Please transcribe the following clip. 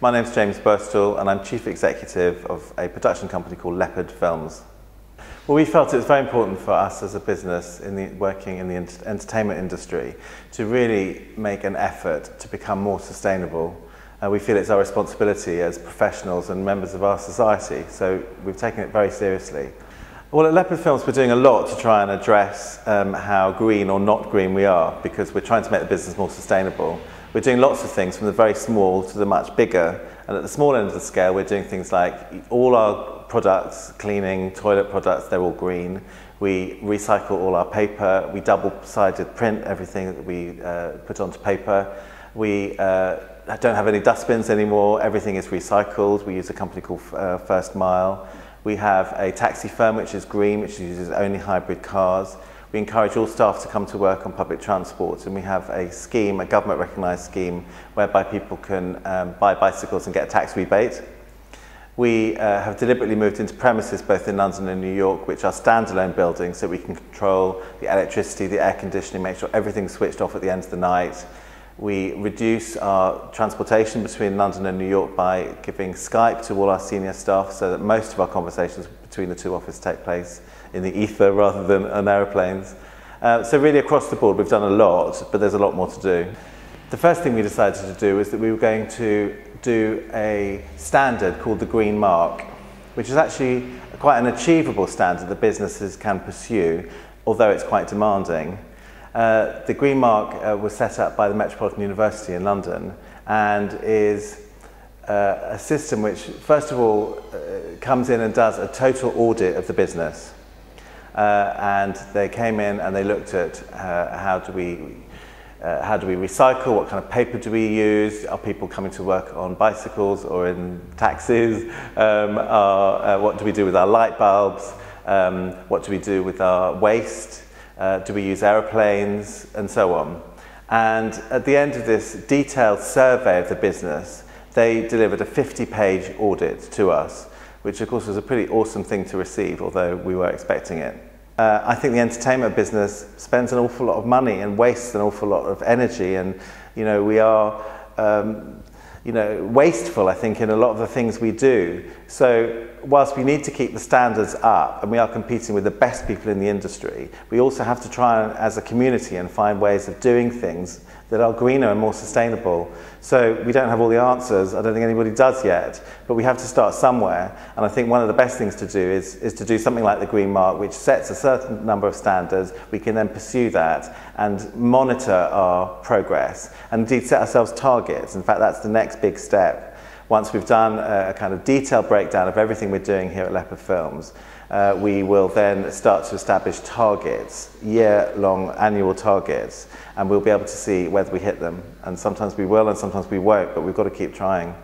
My name's James Burstall and I'm Chief Executive of a production company called Leopard Films. Well, we felt it was very important for us as a business in the, working in the ent entertainment industry to really make an effort to become more sustainable. Uh, we feel it's our responsibility as professionals and members of our society, so we've taken it very seriously. Well, at Leopard Films, we're doing a lot to try and address um, how green or not green we are because we're trying to make the business more sustainable. We're doing lots of things from the very small to the much bigger. And at the small end of the scale, we're doing things like all our products, cleaning, toilet products, they're all green. We recycle all our paper. We double-sided print everything that we uh, put onto paper. We uh, don't have any dustbins anymore. Everything is recycled. We use a company called uh, First Mile. We have a taxi firm which is green, which uses only hybrid cars. We encourage all staff to come to work on public transport and we have a scheme, a government recognised scheme, whereby people can um, buy bicycles and get a tax rebate. We uh, have deliberately moved into premises both in London and New York, which are standalone buildings, so we can control the electricity, the air conditioning, make sure everything's switched off at the end of the night, We reduce our transportation between London and New York by giving Skype to all our senior staff so that most of our conversations between the two offices take place in the ether rather than on aeroplanes. Uh, so really across the board we've done a lot, but there's a lot more to do. The first thing we decided to do was that we were going to do a standard called the Green Mark, which is actually quite an achievable standard that businesses can pursue, although it's quite demanding. Uh, the Green Mark uh, was set up by the Metropolitan University in London and is uh, a system which, first of all, uh, comes in and does a total audit of the business. Uh, and they came in and they looked at how do we how do we recycle, what kind of paper do we use, are people coming to work on bicycles or in taxis, um, are, what do we do with our light bulbs, um, what do we do with our waste, uh, do we use aeroplanes, and so on. And at the end of this detailed survey of the business, they delivered a 50-page audit to us, which of course was a pretty awesome thing to receive, although we were expecting it. Uh, I think the entertainment business spends an awful lot of money and wastes an awful lot of energy and you know we are um, you know wasteful I think in a lot of the things we do so whilst we need to keep the standards up and we are competing with the best people in the industry we also have to try as a community and find ways of doing things that are greener and more sustainable. So we don't have all the answers, I don't think anybody does yet, but we have to start somewhere. And I think one of the best things to do is, is to do something like the Green Mark, which sets a certain number of standards. We can then pursue that and monitor our progress and indeed set ourselves targets. In fact, that's the big step. Once we've done a, a kind of detailed breakdown of everything we're doing here at Leopard Films, uh, we will then start to establish targets, year-long annual targets, and we'll be able to see whether we hit them. And sometimes we will and sometimes we won't, but we've got to keep trying.